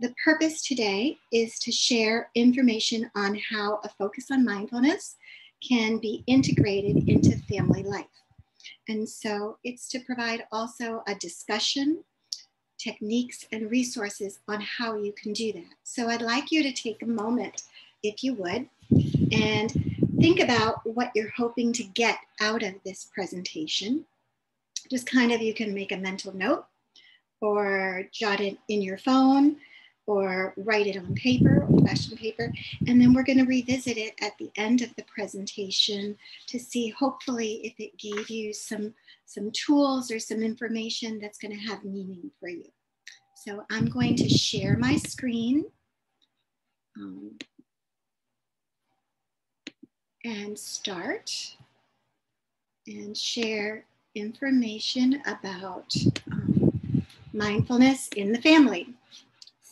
the purpose today is to share information on how a focus on mindfulness can be integrated into family life. And so it's to provide also a discussion, techniques, and resources on how you can do that. So I'd like you to take a moment, if you would, and think about what you're hoping to get out of this presentation. Just kind of, you can make a mental note or jot it in your phone or write it on paper, old fashioned paper. And then we're going to revisit it at the end of the presentation to see hopefully if it gave you some, some tools or some information that's going to have meaning for you. So I'm going to share my screen. Um, and start and share information about um, mindfulness in the family.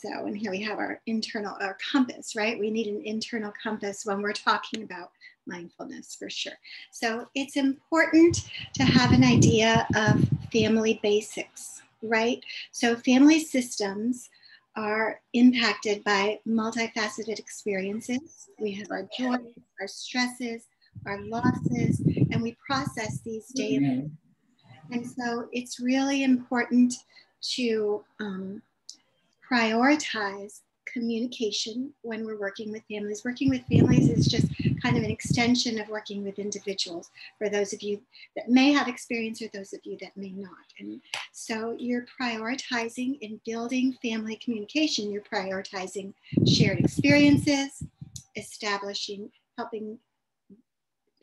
So, and here we have our internal, our compass, right? We need an internal compass when we're talking about mindfulness for sure. So it's important to have an idea of family basics, right? So family systems are impacted by multifaceted experiences. We have our joys, our stresses, our losses, and we process these daily. Mm-hmm. And so it's really important to um, prioritize communication when we're working with families. Working with families is just kind of an extension of working with individuals for those of you that may have experience or those of you that may not. And so you're prioritizing in building family communication, you're prioritizing shared experiences, establishing, helping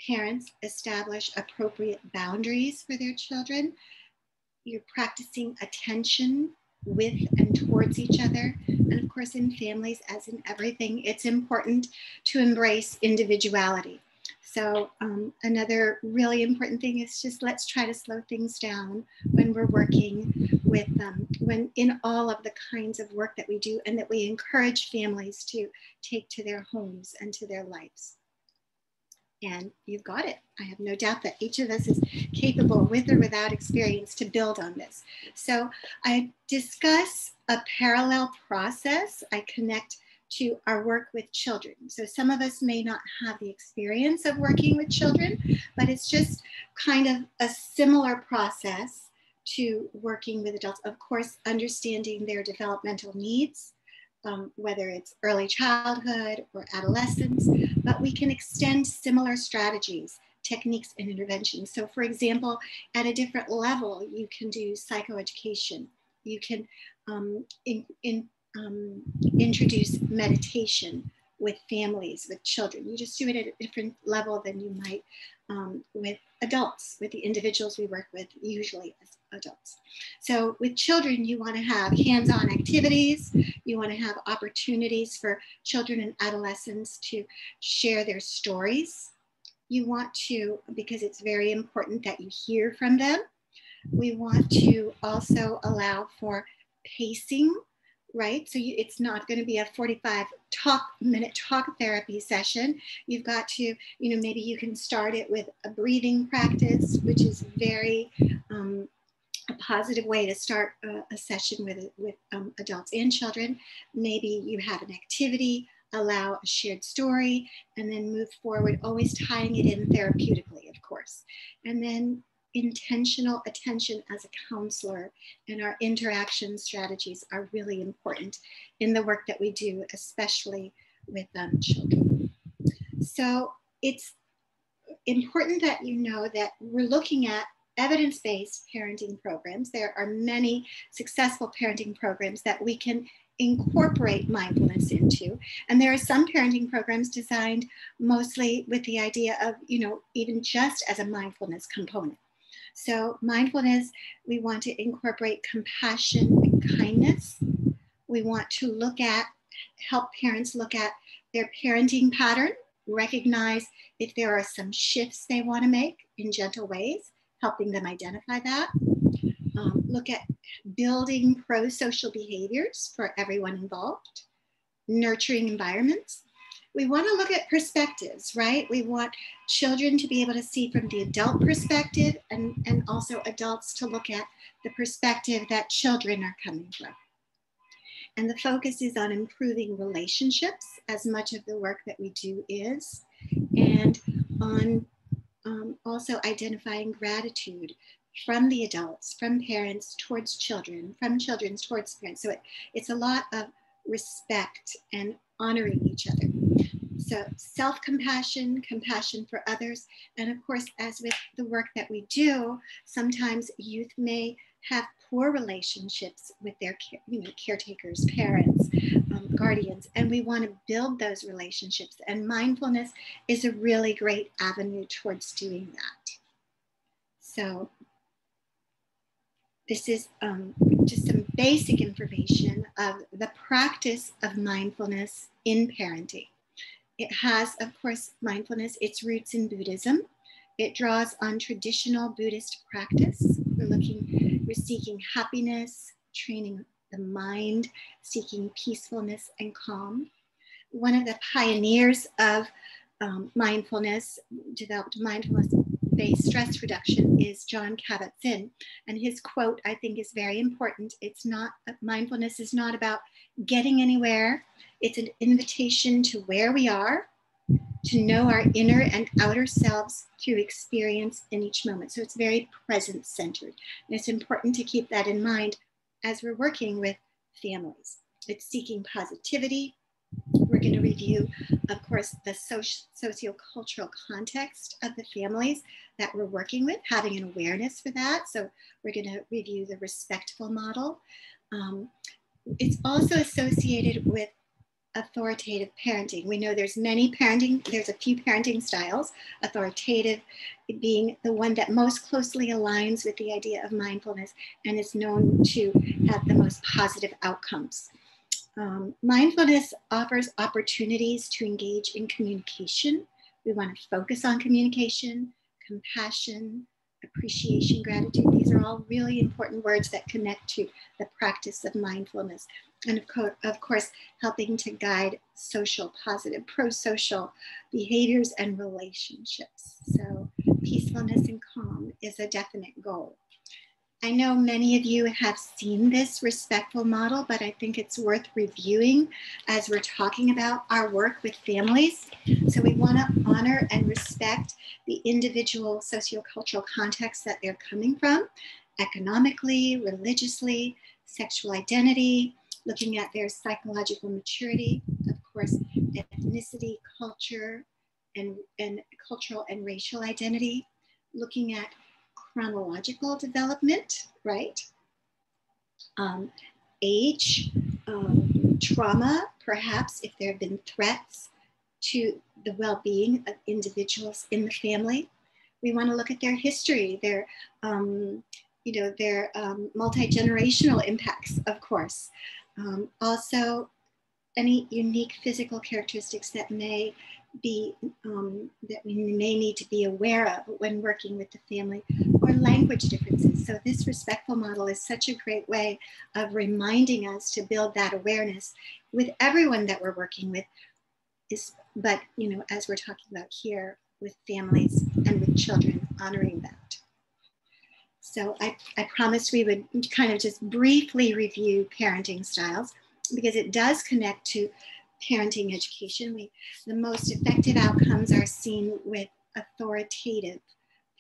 parents establish appropriate boundaries for their children. You're practicing attention with and towards each other. And of course, in families, as in everything, it's important to embrace individuality. So, um, another really important thing is just let's try to slow things down when we're working with them, when in all of the kinds of work that we do, and that we encourage families to take to their homes and to their lives and you've got it. I have no doubt that each of us is capable, with or without experience, to build on this. So I discuss a parallel process. I connect to our work with children. So some of us may not have the experience of working with children, but it's just kind of a similar process to working with adults. Of course, understanding their developmental needs, um, whether it's early childhood or adolescence, but we can extend similar strategies, techniques, and interventions. So, for example, at a different level, you can do psychoeducation. You can um, in, in, um, introduce meditation with families, with children. You just do it at a different level than you might um, with adults, with the individuals we work with, usually as adults. So with children, you want to have hands-on activities. You want to have opportunities for children and adolescents to share their stories. You want to, because it's very important that you hear from them. We want to also allow for pacing right? So you, it's not going to be a 45 talk minute talk therapy session. You've got to, you know, maybe you can start it with a breathing practice, which is very um, a positive way to start a, a session with, with um, adults and children. Maybe you have an activity, allow a shared story, and then move forward, always tying it in therapeutically, of course. And then intentional attention as a counselor and our interaction strategies are really important in the work that we do, especially with um, children. So it's important that you know that we're looking at evidence-based parenting programs. There are many successful parenting programs that we can incorporate mindfulness into. And there are some parenting programs designed mostly with the idea of, you know, even just as a mindfulness component. So, mindfulness, we want to incorporate compassion and kindness. We want to look at, help parents look at their parenting pattern, recognize if there are some shifts they want to make in gentle ways, helping them identify that. Um, look at building pro social behaviors for everyone involved, nurturing environments, we want to look at perspectives, right? We want children to be able to see from the adult perspective and, and also adults to look at the perspective that children are coming from. And the focus is on improving relationships, as much of the work that we do is, and on um, also identifying gratitude from the adults, from parents towards children, from children towards parents. So it, it's a lot of respect and honoring each other. So self compassion, compassion for others. And of course, as with the work that we do, sometimes youth may have poor relationships with their you know, caretakers, parents, um, guardians, and we want to build those relationships. And mindfulness is a really great avenue towards doing that. So this is um, just some basic information of the practice of mindfulness in parenting. It has, of course, mindfulness, its roots in Buddhism. It draws on traditional Buddhist practice. We're looking, we're seeking happiness, training the mind, seeking peacefulness and calm. One of the pioneers of um, mindfulness, developed mindfulness based stress reduction is Jon Kabat-Zinn. And his quote, I think, is very important. It's not, mindfulness is not about getting anywhere, it's an invitation to where we are, to know our inner and outer selves through experience in each moment. So it's very present centered. And it's important to keep that in mind as we're working with families. It's seeking positivity, we're going to review, of course, the socio cultural context of the families that we're working with, having an awareness for that. So we're going to review the respectful model. Um, it's also associated with authoritative parenting. We know there's many parenting, there's a few parenting styles, authoritative being the one that most closely aligns with the idea of mindfulness and is known to have the most positive outcomes. Um, mindfulness offers opportunities to engage in communication. We want to focus on communication, compassion, appreciation, gratitude. These are all really important words that connect to the practice of mindfulness. And of, co- of course, helping to guide social, positive, pro social behaviors and relationships. So, peacefulness and calm is a definite goal. I know many of you have seen this respectful model, but I think it's worth reviewing as we're talking about our work with families. So we want to honor and respect the individual sociocultural context that they're coming from, economically, religiously, sexual identity, looking at their psychological maturity, of course, ethnicity, culture, and, and cultural and racial identity, looking at chronological development, right? Um, age, um, trauma, perhaps if there have been threats to the well-being of individuals in the family. We want to look at their history, their, um, you know, their um, multi-generational impacts, of course. Um, also, any unique physical characteristics that may be um, that we may need to be aware of when working with the family or language differences. So this respectful model is such a great way of reminding us to build that awareness with everyone that we're working with. Is, but you know, as we're talking about here with families and with children, honoring that. So I, I promised we would kind of just briefly review parenting styles because it does connect to parenting education. We, the most effective outcomes are seen with authoritative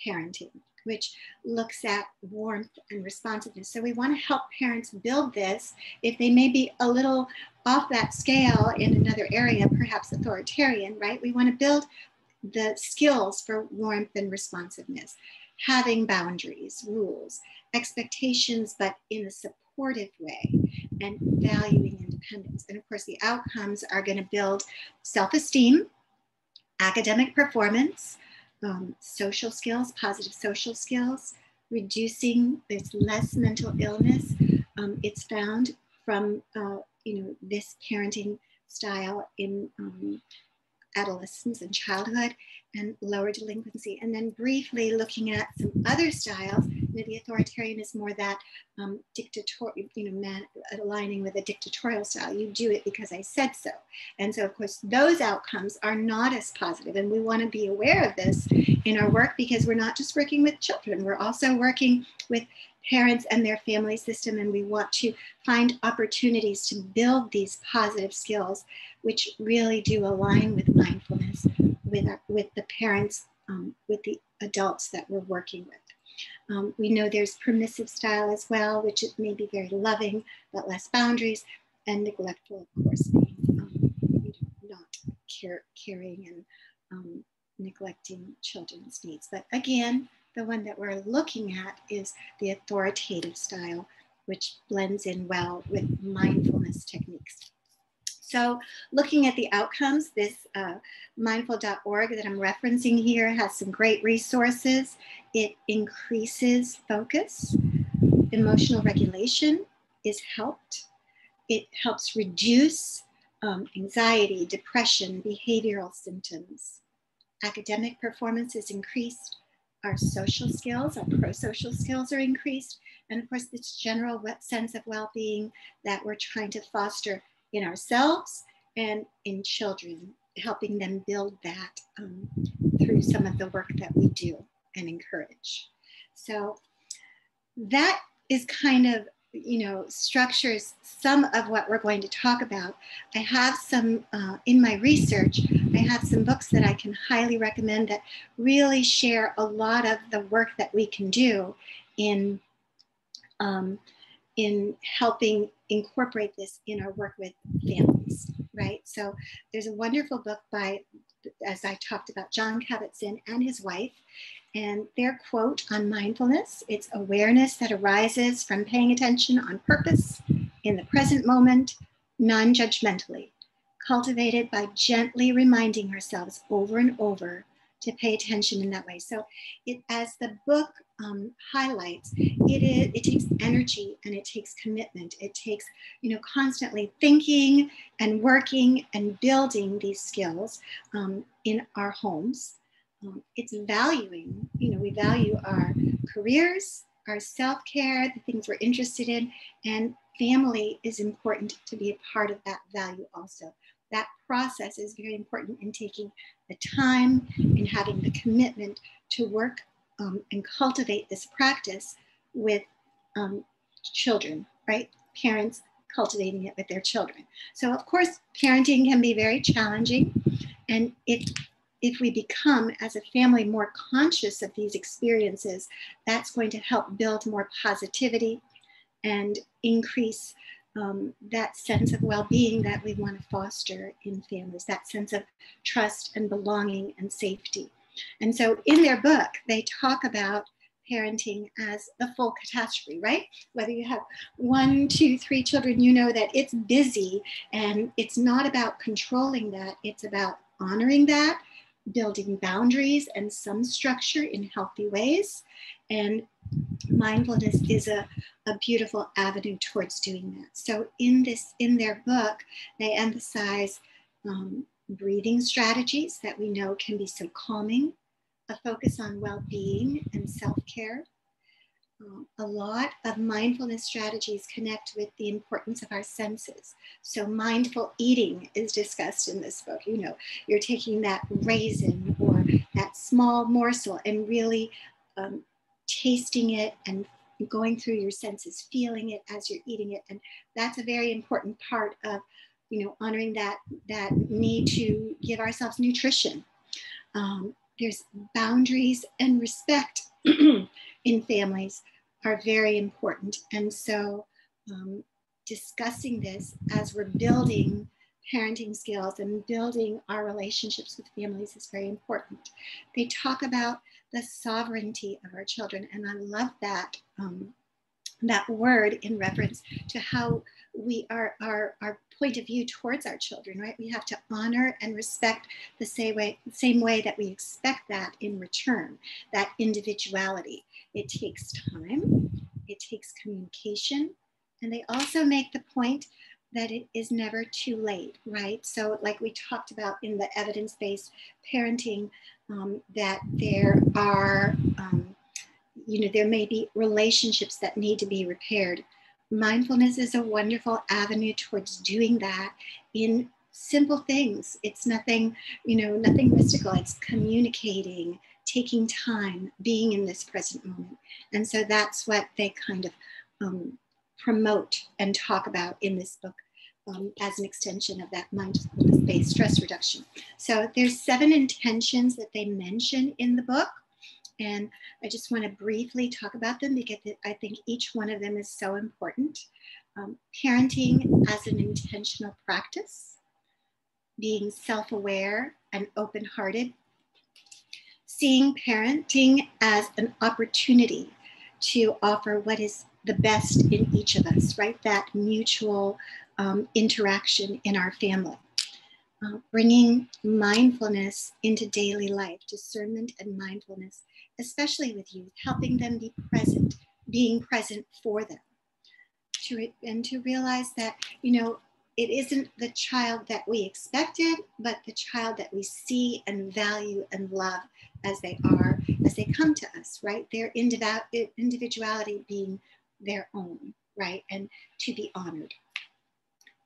parenting, which looks at warmth and responsiveness. So we want to help parents build this if they may be a little off that scale in another area, perhaps authoritarian, right? We want to build the skills for warmth and responsiveness, having boundaries, rules, expectations, but in a supportive way, and valuing independence. And of course, the outcomes are going to build self esteem, academic performance, um, social skills, positive social skills, reducing there's less mental illness. Um, it's found from uh, you know this parenting style in um, adolescence and childhood and lower delinquency. And then briefly looking at some other styles, the authoritarian is more that um, dictatorial, you know, man, aligning with a dictatorial style. You do it because I said so. And so, of course, those outcomes are not as positive. And we want to be aware of this in our work because we're not just working with children, we're also working with parents and their family system. And we want to find opportunities to build these positive skills, which really do align with mindfulness, with, our, with the parents, um, with the adults that we're working with. Um, we know there's permissive style as well, which may be very loving, but less boundaries, and neglectful, of course, being um, not care, caring and um, neglecting children's needs. But again, the one that we're looking at is the authoritative style, which blends in well with mindfulness techniques. So looking at the outcomes, this uh, mindful.org that I'm referencing here has some great resources. It increases focus, emotional regulation is helped. It helps reduce um, anxiety, depression, behavioral symptoms. Academic performance is increased. Our social skills, our pro-social skills are increased. And of course, this general sense of well-being that we're trying to foster in ourselves and in children, helping them build that um, through some of the work that we do and encourage. So that is kind of, you know, structures some of what we're going to talk about. I have some, uh, in my research, I have some books that I can highly recommend that really share a lot of the work that we can do in um, in helping incorporate this in our work with families, right? So there's a wonderful book by, as I talked about, Jon Kabat-Zinn and his wife, and their quote on mindfulness, it's awareness that arises from paying attention on purpose in the present moment, non-judgmentally, cultivated by gently reminding ourselves over and over to pay attention in that way. So it, as the book um, highlights, it, is, it takes energy and it takes commitment. It takes, you know, constantly thinking and working and building these skills um, in our homes. Um, it's valuing, you know, we value our careers, our self-care, the things we're interested in, and family is important to be a part of that value also that process is very important in taking the time and having the commitment to work um, and cultivate this practice with um, children, right? Parents cultivating it with their children. So of course, parenting can be very challenging. And if, if we become, as a family, more conscious of these experiences, that's going to help build more positivity and increase um, that sense of well-being that we want to foster in families, that sense of trust and belonging and safety. And so in their book, they talk about parenting as the full catastrophe, right? Whether you have one, two, three children, you know that it's busy and it's not about controlling that, it's about honoring that, building boundaries and some structure in healthy ways. And mindfulness is a, a beautiful avenue towards doing that. So in this, in their book, they emphasize um, breathing strategies that we know can be so calming, a focus on well-being and self-care. Um, a lot of mindfulness strategies connect with the importance of our senses. So mindful eating is discussed in this book. You know, you're taking that raisin or that small morsel and really um, tasting it and going through your senses, feeling it as you're eating it. And that's a very important part of, you know, honoring that, that need to give ourselves nutrition. Um, there's boundaries and respect in families are very important. And so um, discussing this as we're building parenting skills and building our relationships with families is very important. They talk about the sovereignty of our children. And I love that, um, that word in reference to how we are, our, our point of view towards our children, right? We have to honor and respect the same way, same way that we expect that in return, that individuality. It takes time, it takes communication, and they also make the point that it is never too late, right? So, like we talked about in the evidence based parenting, um, that there are, um, you know, there may be relationships that need to be repaired. Mindfulness is a wonderful avenue towards doing that in simple things. It's nothing, you know, nothing mystical. It's communicating, taking time, being in this present moment. And so that's what they kind of um, promote and talk about in this book um, as an extension of that mindfulness-based stress reduction. So there's seven intentions that they mention in the book. And I just want to briefly talk about them because I think each one of them is so important. Um, parenting as an intentional practice, being self aware and open hearted, seeing parenting as an opportunity to offer what is the best in each of us, right? That mutual um, interaction in our family. Uh, bringing mindfulness into daily life, discernment and mindfulness, especially with youth, helping them be present, being present for them. To re- and to realize that, you know, it isn't the child that we expected, but the child that we see and value and love as they are, as they come to us, right? Their individuality being their own, right? And to be honored.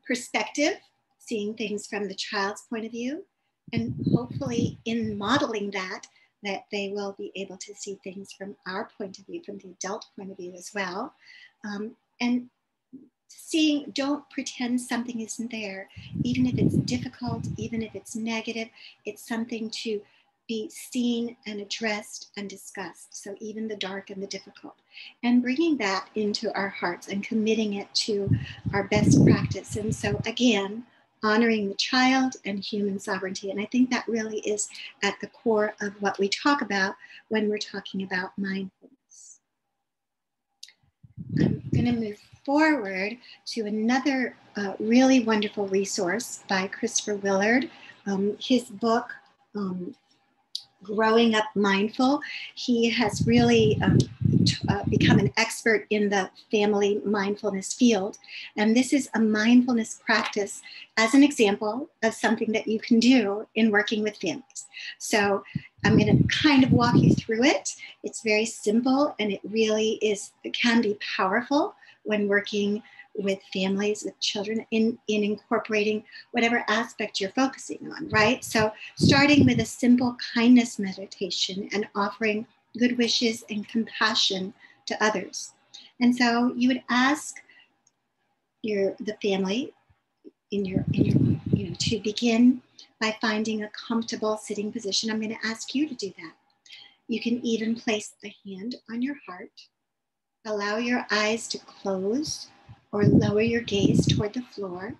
Perspective, seeing things from the child's point of view, and hopefully in modeling that, that they will be able to see things from our point of view, from the adult point of view as well. Um, and seeing, don't pretend something isn't there, even if it's difficult, even if it's negative, it's something to be seen and addressed and discussed. So, even the dark and the difficult. And bringing that into our hearts and committing it to our best practice. And so, again, honoring the child and human sovereignty. And I think that really is at the core of what we talk about when we're talking about mindfulness. I'm going to move forward to another uh, really wonderful resource by Christopher Willard. Um, his book, um, growing up mindful. He has really um, t- uh, become an expert in the family mindfulness field. And this is a mindfulness practice as an example of something that you can do in working with families. So I'm going to kind of walk you through it. It's very simple and it really is, it can be powerful when working with families, with children, in, in incorporating whatever aspect you're focusing on, right? So, starting with a simple kindness meditation and offering good wishes and compassion to others. And so, you would ask your the family in your in your you know to begin by finding a comfortable sitting position. I'm going to ask you to do that. You can even place a hand on your heart. Allow your eyes to close or lower your gaze toward the floor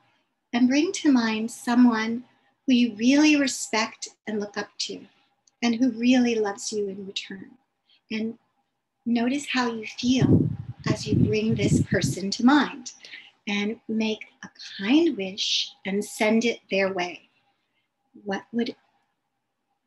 and bring to mind someone who you really respect and look up to and who really loves you in return. And notice how you feel as you bring this person to mind and make a kind wish and send it their way. What would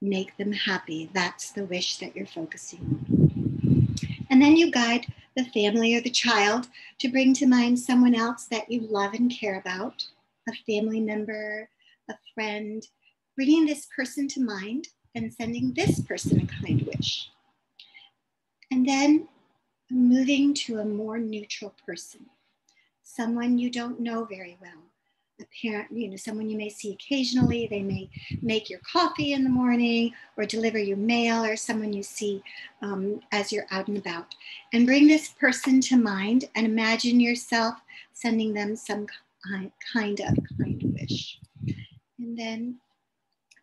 make them happy? That's the wish that you're focusing on. And then you guide the family or the child to bring to mind someone else that you love and care about, a family member, a friend, bringing this person to mind and sending this person a kind wish. And then moving to a more neutral person, someone you don't know very well, a parent, you know, someone you may see occasionally. They may make your coffee in the morning or deliver your mail or someone you see um, as you're out and about. And bring this person to mind and imagine yourself sending them some kind of kind wish. And then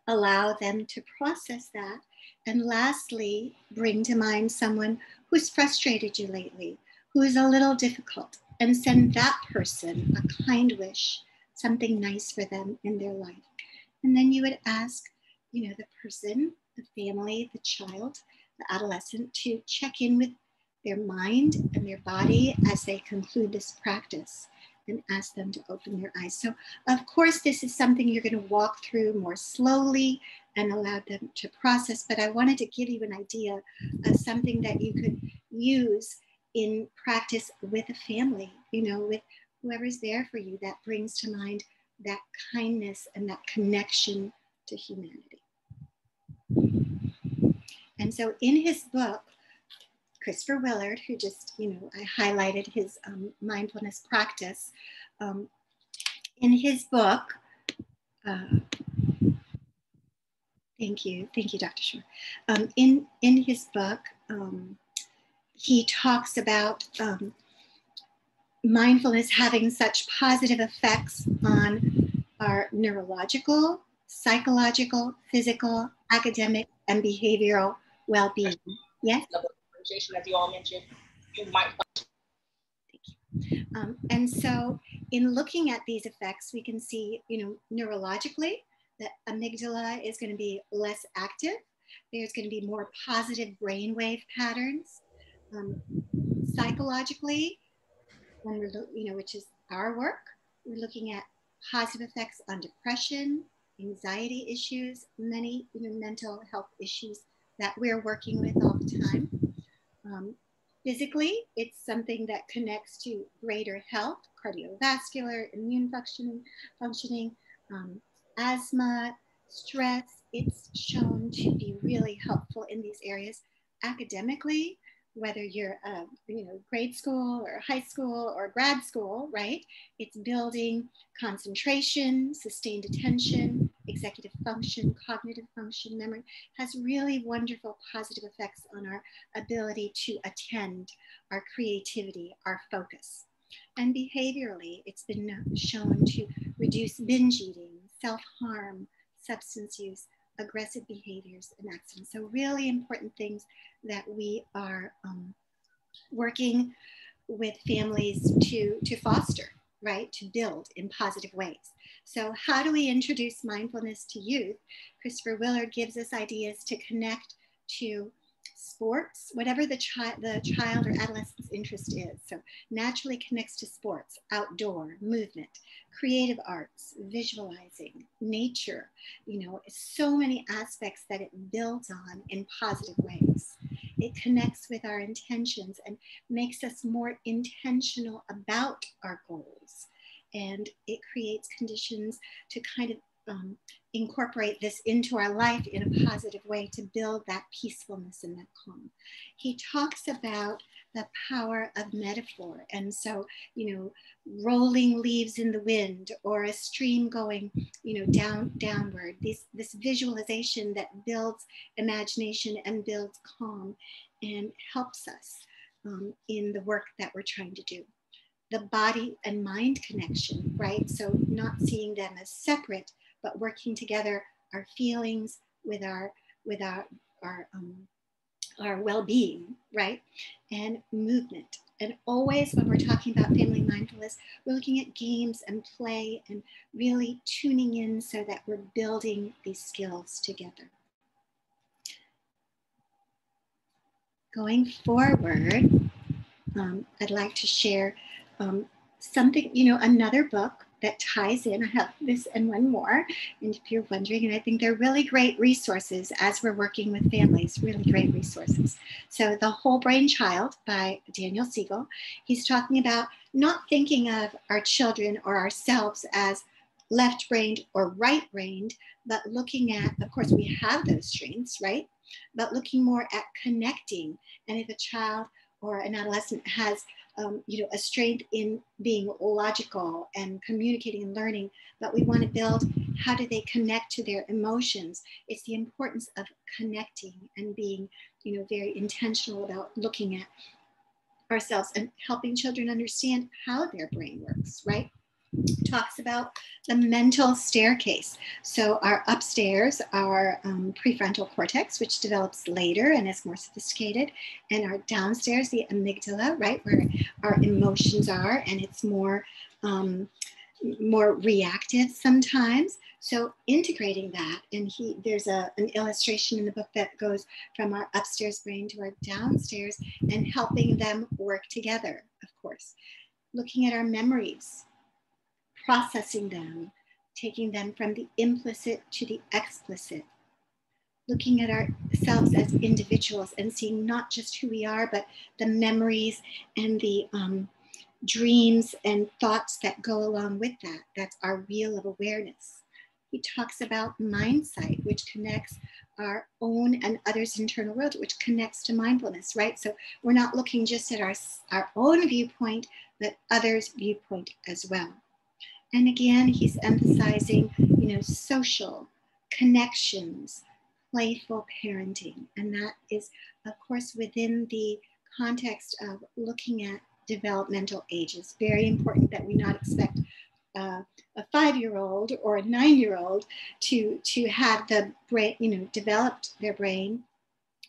allow them to process that. And lastly, bring to mind someone who's frustrated you lately, who is a little difficult, and send that person a kind wish something nice for them in their life. And then you would ask, you know, the person, the family, the child, the adolescent to check in with their mind and their body as they conclude this practice and ask them to open their eyes. So, of course, this is something you're going to walk through more slowly and allow them to process. But I wanted to give you an idea of something that you could use in practice with a family, you know, with whoever's there for you that brings to mind that kindness and that connection to humanity. And so in his book, Christopher Willard, who just, you know, I highlighted his um, mindfulness practice. Um, in his book, uh, thank you, thank you, Dr. Shore. Um, in, in his book, um, he talks about um, mindfulness having such positive effects on our neurological, psychological, physical, academic, and behavioral well-being. Yes? As you all mentioned, you might um, and so in looking at these effects, we can see, you know, neurologically, the amygdala is going to be less active. There's going to be more positive brainwave patterns. Um, psychologically, we're, you know, which is our work, we're looking at positive effects on depression, anxiety issues, many you know, mental health issues that we're working with all the time. Um, physically, it's something that connects to greater health, cardiovascular, immune functioning, functioning um, asthma, stress. It's shown to be really helpful in these areas. Academically, whether you're a you know grade school or high school or grad school right? It's building concentration sustained attention executive function cognitive function memory has really wonderful positive effects on our ability to attend our creativity our focus. And behaviorally it's been shown to reduce binge eating self-harm substance use aggressive behaviors and accidents. So really important things that we are um, working with families to, to foster, right? To build in positive ways. So how do we introduce mindfulness to youth? Christopher Willard gives us ideas to connect to sports, whatever the, chi- the child or adolescent's interest is. So naturally connects to sports, outdoor, movement, creative arts, visualizing, nature, you know, so many aspects that it builds on in positive ways. It connects with our intentions and makes us more intentional about our goals. And it creates conditions to kind of um, incorporate this into our life in a positive way to build that peacefulness and that calm. He talks about the power of metaphor. And so, you know, rolling leaves in the wind or a stream going, you know, down downward. This this visualization that builds imagination and builds calm and helps us um, in the work that we're trying to do. The body and mind connection, right? So not seeing them as separate, but working together our feelings with our with our our um, our well-being right? And movement. And always when we're talking about family mindfulness we're looking at games and play and really tuning in so that we're building these skills together. Going forward um, i'd like to share um, something you know another book that ties in. I have this and one more. And if you're wondering, and I think they're really great resources as we're working with families, really great resources. So, The Whole Brain Child by Daniel Siegel, he's talking about not thinking of our children or ourselves as left brained or right brained, but looking at, of course, we have those strengths, right? But looking more at connecting. And if a child or an adolescent has um, you know, a strength in being logical and communicating and learning, but we want to build how do they connect to their emotions. It's the importance of connecting and being, you know, very intentional about looking at ourselves and helping children understand how their brain works, right? Talks about the mental staircase. So our upstairs, our um, prefrontal cortex, which develops later and is more sophisticated, and our downstairs, the amygdala, right, where our emotions are, and it's more um, more reactive sometimes. So integrating that, and he there's a, an illustration in the book that goes from our upstairs brain to our downstairs and helping them work together, of course. Looking at our memories, processing them, taking them from the implicit to the explicit, looking at ourselves as individuals and seeing not just who we are, but the memories and the um, dreams and thoughts that go along with that. That's our wheel of awareness. He talks about mindsight, which connects our own and others' internal world, which connects to mindfulness, right? So we're not looking just at our, our own viewpoint, but others' viewpoint as well. And again, he's emphasizing, you know, social connections, playful parenting. And that is, of course, within the context of looking at developmental ages. Very important that we not expect uh, a five-year-old or a nine-year-old to to have the brain, you know, developed their brain,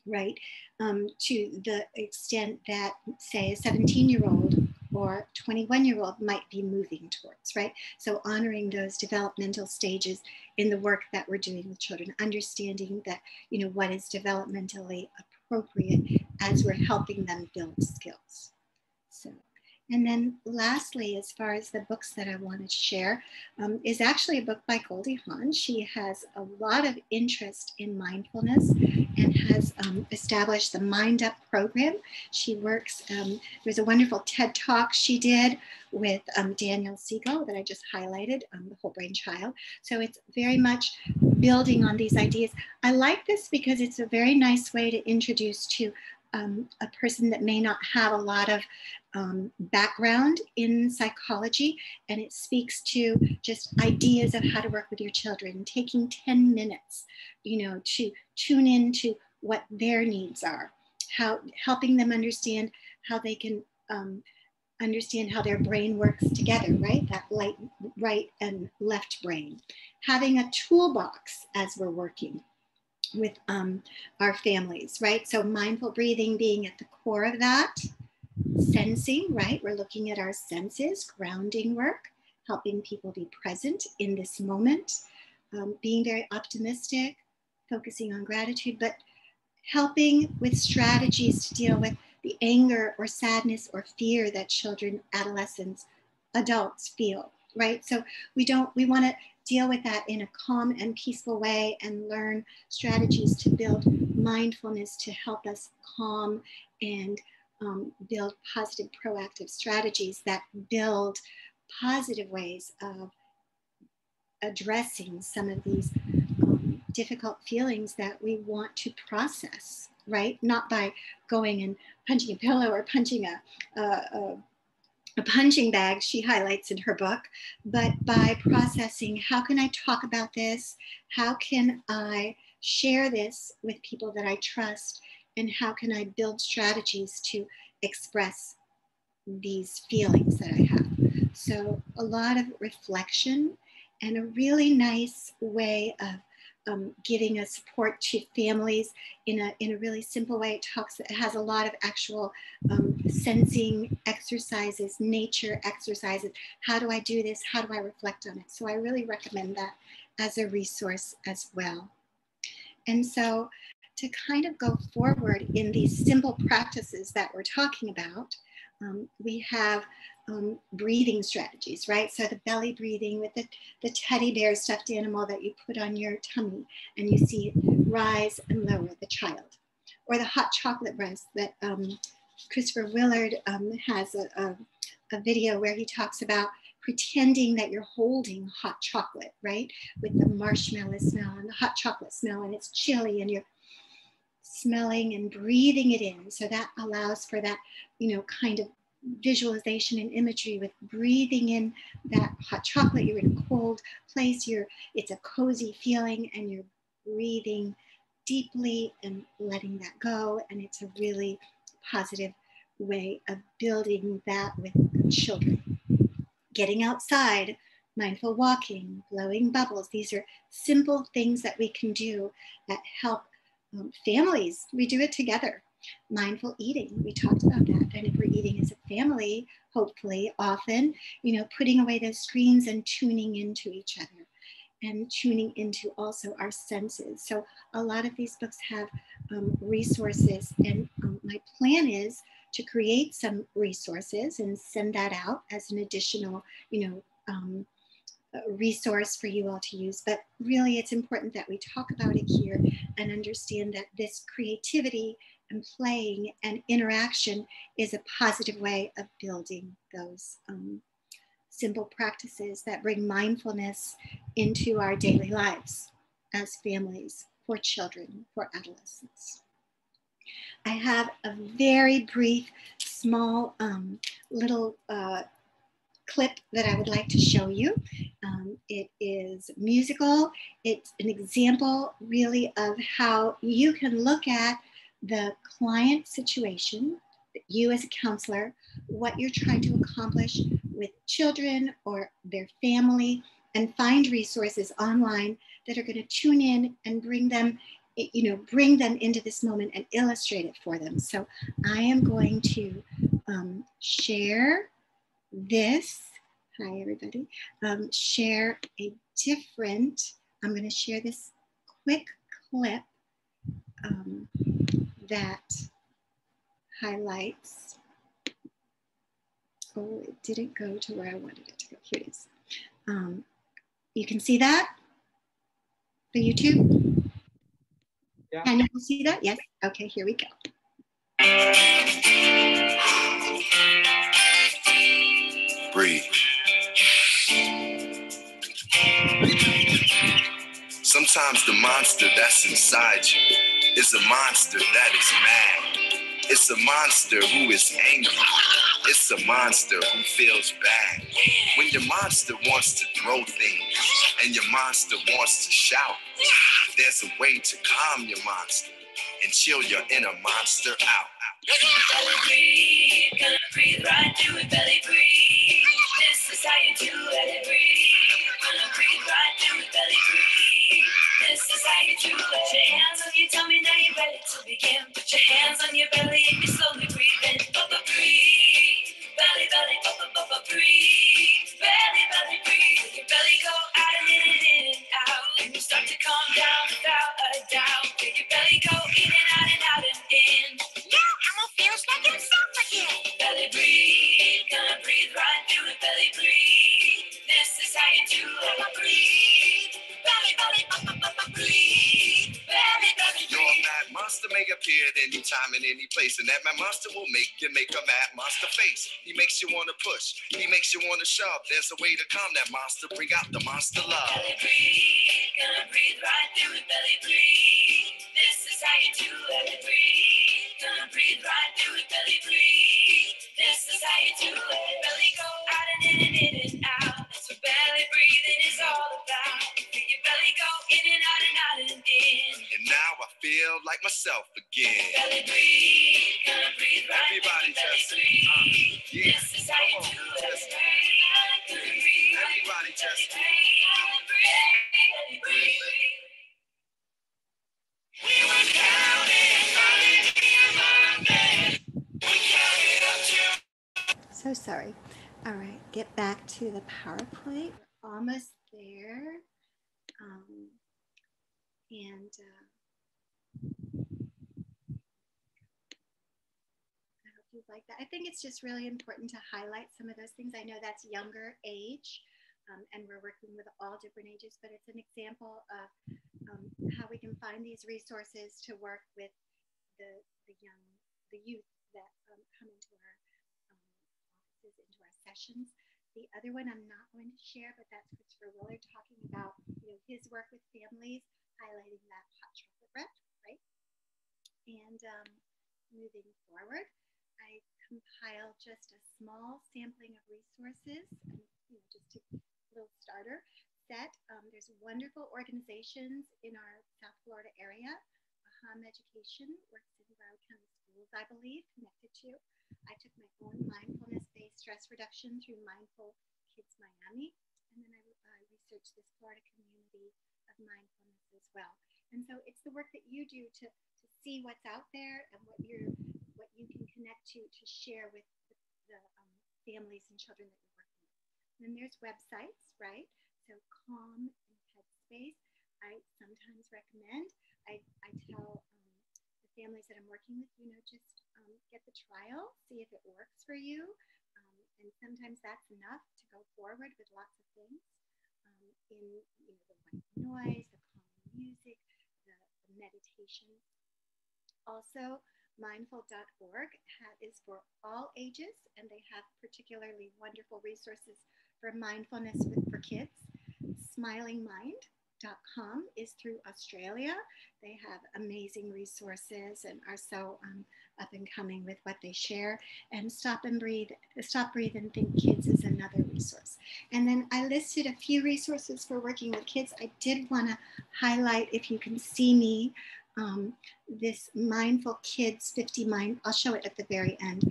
right, um, to the extent that, say, a 17-year-old or 21 year old might be moving towards, right? So honoring those developmental stages in the work that we're doing with children, understanding that, you know, what is developmentally appropriate as we're helping them build skills. So and then lastly, as far as the books that I wanted to share, um, is actually a book by Goldie Hawn. She has a lot of interest in mindfulness and has um, established the Mind Up program. She works, um, there's a wonderful TED talk she did with um, Daniel Siegel that I just highlighted, um, The Whole Brain Child. So it's very much building on these ideas. I like this because it's a very nice way to introduce to um, a person that may not have a lot of um, background in psychology, and it speaks to just ideas of how to work with your children, taking 10 minutes, you know, to tune into what their needs are, how helping them understand how they can um, understand how their brain works together, right? That light, right and left brain. Having a toolbox as we're working with um, our families, right? So mindful breathing being at the core of that. Sensing, right? We're looking at our senses, grounding work, helping people be present in this moment, um, being very optimistic, focusing on gratitude, but helping with strategies to deal with the anger or sadness or fear that children, adolescents, adults feel, right? So we don't, we want to deal with that in a calm and peaceful way and learn strategies to build mindfulness to help us calm and um, build positive proactive strategies that build positive ways of addressing some of these um, difficult feelings that we want to process right? Not by going and punching a pillow or punching a, a, a a punching bag she highlights in her book, but by processing how can I talk about this? How can I share this with people that I trust? And how can I build strategies to express these feelings that I have? So, a lot of reflection and a really nice way of um, giving a support to families in a, in a really simple way. It talks, it has a lot of actual um, sensing exercises, nature exercises. How do I do this? How do I reflect on it? So I really recommend that as a resource as well. And so to kind of go forward in these simple practices that we're talking about, um, we have um, breathing strategies, right? So the belly breathing with the, the teddy bear stuffed animal that you put on your tummy and you see it rise and lower the child. Or the hot chocolate breast that um, Christopher Willard um, has a, a, a video where he talks about pretending that you're holding hot chocolate, right? With the marshmallow smell and the hot chocolate smell, and it's chilly, and you're smelling and breathing it in. So that allows for that, you know, kind of visualization and imagery with breathing in that hot chocolate. You're in a cold place. You're it's a cozy feeling, and you're breathing deeply and letting that go. And it's a really positive way of building that with children. Getting outside, mindful walking, blowing bubbles. These are simple things that we can do that help um, families. We do it together mindful eating we talked about that and if we're eating as a family hopefully often you know putting away those screens and tuning into each other and tuning into also our senses so a lot of these books have um, resources and um, my plan is to create some resources and send that out as an additional you know um, resource for you all to use. But really, it's important that we talk about it here and understand that this creativity and playing and interaction is a positive way of building those um, simple practices that bring mindfulness into our daily lives as families. for children, for adolescents. I have a very brief, small um, little uh, clip that I would like to show you. Um, it is musical. It's an example really of how you can look at the client situation, you as a counselor, what you're trying to accomplish with children or their family, and find resources online that are going to tune in and bring them you know bring them into this moment and illustrate it for them. So i am going to um, share this hi everybody. Um, share a different i'm going to share this quick clip that highlights oh it didn't go to where i wanted it to go here it is um, you can see that The YouTube? Yeah. Can you see that? Yes. Okay, here we go. Breathe. Sometimes the monster that's inside you is a monster that is mad. It's a monster who is angry. It's a monster who feels bad. When your monster wants to throw things and your monster wants to shout, there's a way to calm your monster and chill your inner monster out. Belly breathe, gonna breathe right through it, belly breathe. This is how you do it, Put your hands on your tummy, now you're ready to begin. Put your hands on your belly and you slowly. Bubba belly, belly, up, up, breathe. And that mad monster will make you make a mad monster face. He makes you want to push. He makes you want to shove. There's a way to calm that monster. Bring out the monster love. Belly breathe. Gonna breathe right through it. Belly breathe. This is how you do it. Belly breathe. Gonna breathe right through it. Belly breathe. This is how you do it. Belly go out and in and in and out. That's what belly breathing is all about. Feel your belly go in and out and out and in. And now I feel like myself Everybody just. Uh. It. Everybody just So sorry. All right, get back to the PowerPoint. We're almost there. Um, and uh, like that. I think it's just really important to highlight some of those things. I know that's younger age, um, and we're working with all different ages, but it's an example of um, how we can find these resources to work with the, the young, the youth that um, come into our um, offices, into our sessions. The other one I'm not going to share, but that's Christopher Willard talking about you know, his work with families, highlighting that hot chocolate breath, right? And um, moving forward, I compile just a small sampling of resources, you know, just a little starter set. Um, there's wonderful organizations in our South Florida area. AHAM Education works in Broward County Schools, I believe, connected to. I took my own mindfulness-based stress reduction through Mindful Kids Miami, and then I, I researched this Florida community of mindfulness as well. And so it's the work that you do to, to see what's out there and what you're what you can connect to to share with the, um, families and children that you're working with. And then there's websites, right? So Calm and Headspace, I sometimes recommend. I, I tell um, the families that I'm working with, you know, just um, get the trial, see if it works for you. Um, and sometimes that's enough to go forward with lots of things um, in you know, the white noise, the calm music, the, the meditation. Also, mindful.org is for all ages, and they have particularly wonderful resources for mindfulness with, for kids. Smilingmind.com is through Australia. They have amazing resources and are so um, up and coming with what they share. And Stop and Breathe, Stop, Breathe, and Think Kids is another resource. And then I listed a few resources for working with kids. I did want to highlight, if you can see me, um, this Mindful Kids 50 Mind, I'll show it at the very end,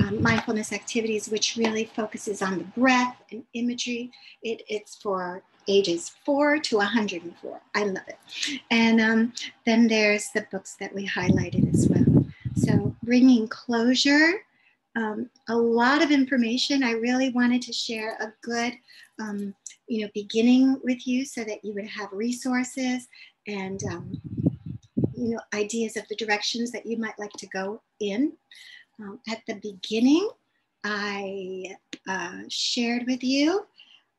um, mindfulness activities, which really focuses on the breath and imagery. It, it's for ages four to 104. I love it. And um, then there's the books that we highlighted as well. So bringing closure, um, a lot of information. I really wanted to share a good, um, you know, beginning with you so that you would have resources and, um, you know, ideas of the directions that you might like to go in. Um, at the beginning, I uh, shared with you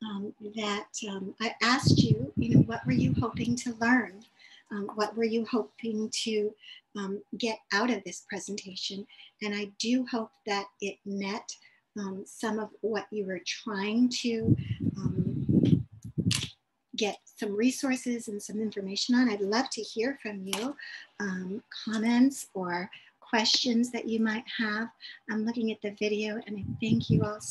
um, that um, I asked you, you know, what were you hoping to learn? Um, what were you hoping to um, get out of this presentation? And I do hope that it met um, some of what you were trying to get some resources and some information on. I'd love to hear from you, um, comments or questions that you might have. I'm looking at the video and I thank you all